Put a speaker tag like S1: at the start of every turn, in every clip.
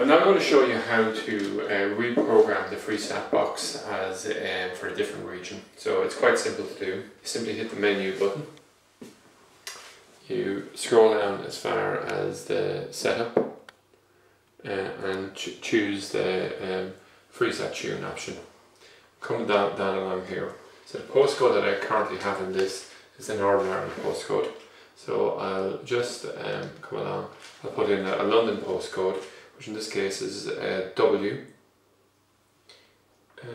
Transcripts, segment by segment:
S1: I'm now going to show you how to uh, reprogram the FreeSat box as um, for a different region. So it's quite simple to do. You simply hit the menu button. You scroll down as far as the setup uh, and ch choose the um, FreeSat tune option. Come down, down along here. So the postcode that I currently have in this is an Northern Ireland postcode. So I'll just um, come along. I'll put in a, a London postcode which in this case is uh, W uh,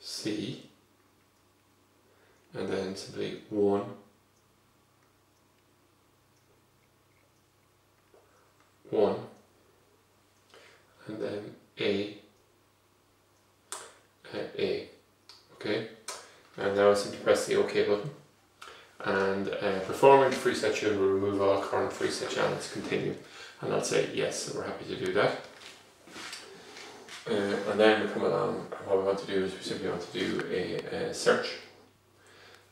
S1: C and then simply 1 1 and then A uh, A okay? And now I simply press the OK button and uh, performing the FreeSat tune will remove all current FreeSat channels continue and I'll say yes, we're happy to do that. Uh, and then we come along, what we want to do is we simply want to do a, a search.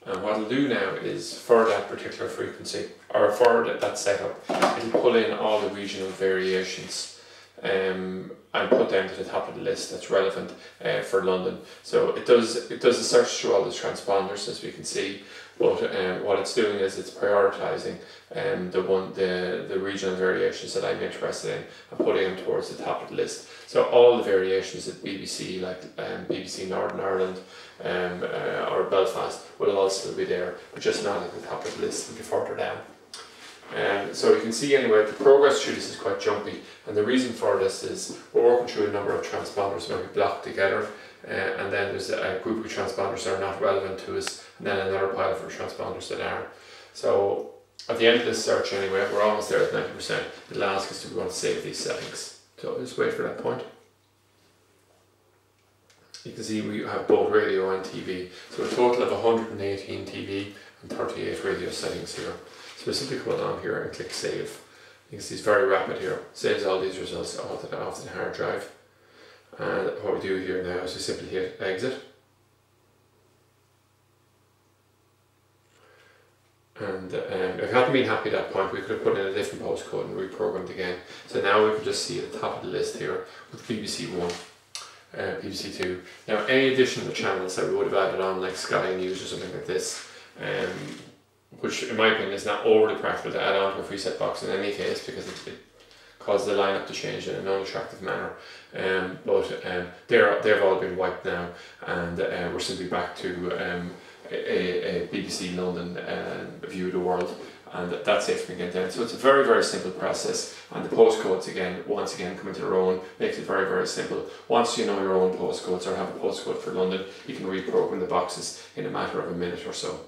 S1: And what it'll do now is for that particular frequency, or for that, that setup, it'll pull in all the regional variations um, and put them to the top of the list that's relevant uh, for London. So it does it does a search through all the transponders as we can see, but um, what it's doing is it's prioritising um, the one the, the regional variations that I'm interested in and putting them towards the top of the list. So all the variations at BBC, like um, BBC Northern Ireland um, uh, or Belfast, will also be there, but just not at the top of the list, and be further down. So you can see anyway, the progress through this is quite jumpy, and the reason for this is we're working through a number of transponders maybe blocked together, uh, and then there's a group of transponders that are not relevant to us, and then another pile of transponders that are. So at the end of this search anyway, we're almost there at 90%, it'll ask us to go and save these settings. So just wait for that point. You can see we have both radio and TV, so a total of 118 TV and 38 radio settings here. So we simply come along here and click save. You can see it's very rapid here. Saves all these results off the, off the hard drive. And what we do here now is we simply hit exit. And um, if we hadn't been happy at that point, we could have put in a different postcode and reprogrammed again. So now we can just see at the top of the list here with BBC One, uh, BBC Two. Now any additional channels that we would have added on, like Sky News or something like this, um, which in my opinion is not overly practical to add on to a FreeSat box in any case because it, it causes the lineup to change in an unattractive manner. Um, but um, they're, they've all been wiped now and uh, we're simply back to um, a, a BBC London uh, view of the world and that's it from again down. So it's a very, very simple process and the postcodes again, once again come into their own, makes it very, very simple. Once you know your own postcodes or have a postcode for London, you can reprogram the boxes in a matter of a minute or so.